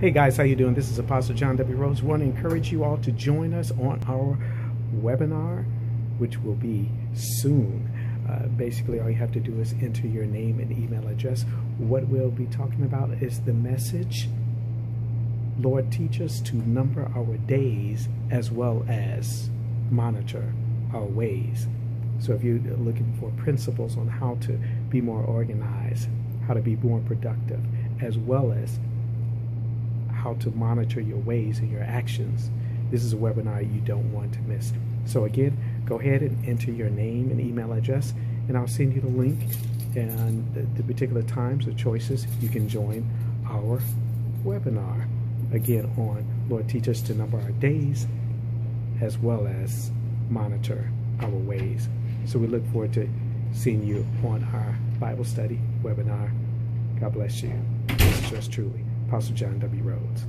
Hey guys, how you doing? This is Apostle John W. Rhodes. Want to encourage you all to join us on our webinar, which will be soon. Uh, basically, all you have to do is enter your name and email address. What we'll be talking about is the message. Lord, teach us to number our days as well as monitor our ways. So, if you're looking for principles on how to be more organized, how to be more productive, as well as how to monitor your ways and your actions, this is a webinar you don't want to miss. So again, go ahead and enter your name and email address, and I'll send you the link and the, the particular times or choices you can join our webinar. Again, on Lord, teach us to number our days as well as monitor our ways. So we look forward to seeing you on our Bible study webinar. God bless you. This is yours truly. Apostle John W. Rhodes.